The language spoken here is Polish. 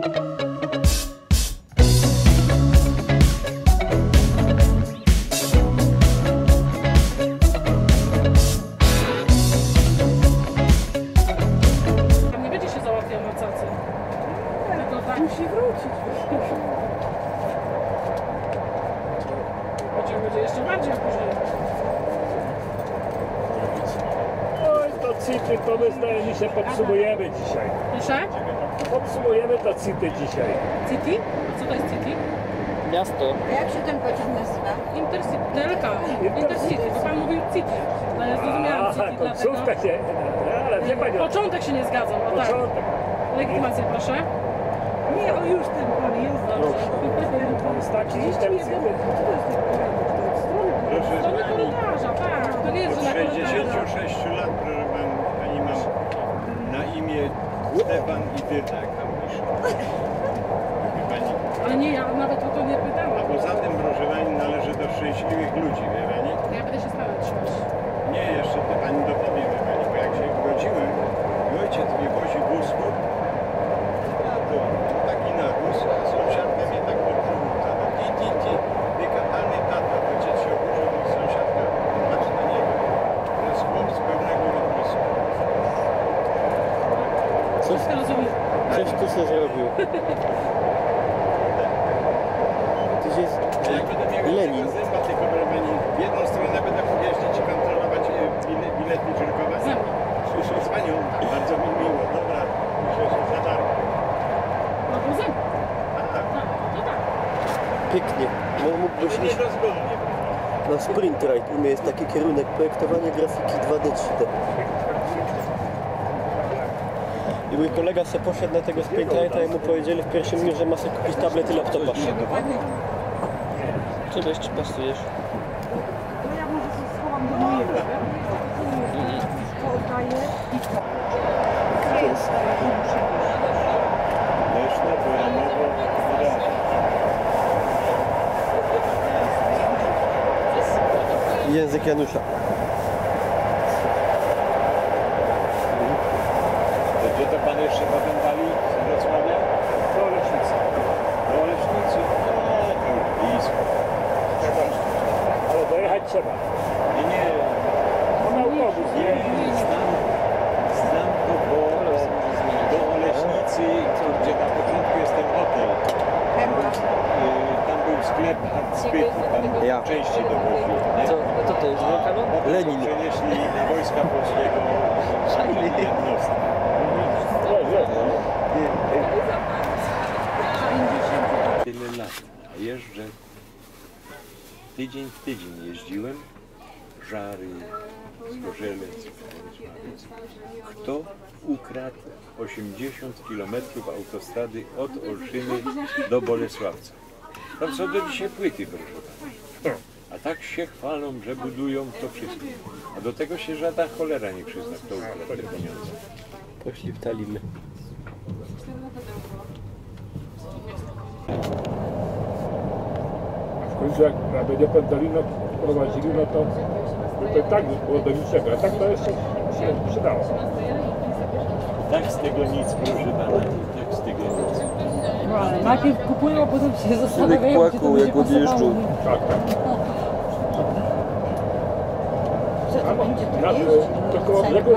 Musi wrócić. Pociąg będzie jeszcze bardziej opóźniony. To city, to my zdaje mi się podsumujemy dzisiaj. Proszę? Podsumujemy to city dzisiaj. City? A co to jest City? Miasto. A jak się ten pociąg nazywa? Intercity. DLK. Intercity. Bo pan mówił City. No ja zrozumiałam Aha, City, dlatego... końcówka się, ale wie pani, Początek się nie zgadzał, o tak. początek. Legitymację proszę. Nie, o już ten pan jest. Jest taki intercity. Proszę To nie pani, korytarza, tak. To nie jest, że na korytarza. 66 lat, proszę pani, pani mam na imię Stefan i pisze. Wie pani. Ale nie, ja nawet o to nie A pytałam. poza tym, proszę pani, należy do szczęśliwych ludzi, wie pani? Ja będę się stała trzymać. Nie, jeszcze to pani dopowiem, wie pani, bo jak się urodziłem i ojciec mnie wozi w wózku, a to taki nawóz, a sąsiadka mnie tak podrzuca. No ti, ti, ti, wykapany tata, ojciec się oburzył, mówi sąsiadka, patrz na niego, to jest chłop z pełnego wyprysku. Rozumiem. Coś tu się zrobił. Tyś jest Lenin. tego zęba, tylko proszę pani, w jedną stronę będę jeździć i kontrolować e, bile- bilet mną. Słyszę z panią, bardzo mi miło, dobra, myślę, że za darmo. No to ze mną. A tak, Tak, to tak. pięknie. No, mógłbyś iść na sprint ride. U mnie jest taki kierunek projektowanie grafiki 2D 3D. I mój kolega se poszedł na tego sprint ride'a i mu powiedzieli w pierwszym dniu, że ma sobie kupić tablet i laptopa. Czy dość pasujesz? No ja może się schowam do mojego. To oddaję i to. Leszno, Bojanowo, Wyraźnie. Język Janusza. Gdzie to pan jeszcze dali z Wrocławia? Do lecznicy. Do to już blisko. Ale dojechać trzeba. Nie, nie, On autobus, nie? znam, znam to, bo do Oleśnicy, to gdzie na początku jest ten hotel, y, tam był sklep Artspyt, tam Ja. części dowoził. nie? Co, co to jest? Lenin. Przenieśli na wojska polskiego jednostki. Tyle lat, a jeżdżę tydzień w tydzień jeździłem, Żary, Zgorzelec. Kto ukradł 80 km autostrady od Olszyny do Bolesławca? Tam są do dzisiaj płyty, proszę. A tak się chwalą, że budują to wszystko. A do tego się żadna cholera nie przyzna, kto ukradł te pieniądze. W Talimy. Końcu jak na będzie Pendolino prowadzili, no to, no to i tak było do niczego. A tak to jeszcze się przydało. Tak z tego nic, proszę pana, tak z tego nic. No, ale najpierw kupują, a potem się Człowiek zastanawiają, czy to płakał, będzie jak odjeżdżał. pasowało. Tak, tak. Będzie Na, jeździć. brzegu